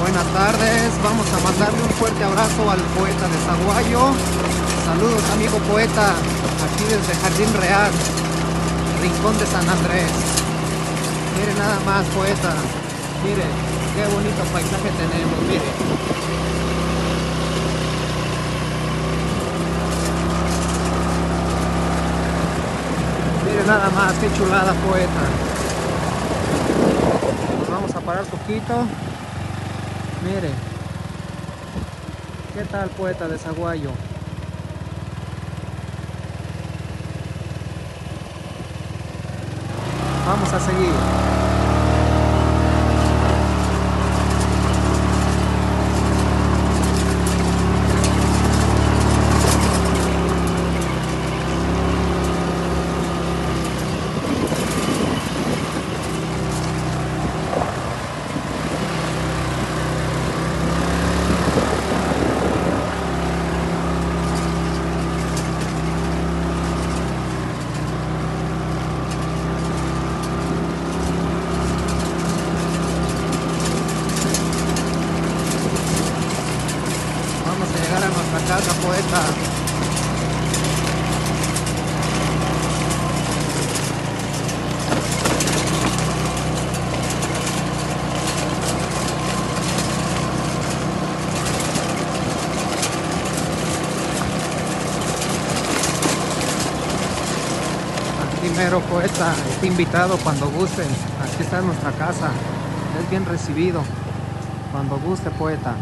Buenas tardes, vamos a mandarle un fuerte abrazo al poeta de Zaguayo. Saludos amigo poeta, aquí desde Jardín Real, Rincón de San Andrés. Mire nada más poeta, mire qué bonito paisaje tenemos, mire. Mire nada más, qué chulada poeta. Nos vamos a parar poquito. Mire. ¿Qué tal poeta de Zaguayo? Vamos a seguir. Vamos a llegar a nuestra casa, poeta. Primero poeta, está invitado cuando guste. Aquí está nuestra casa. Es bien recibido. Cuando guste poeta.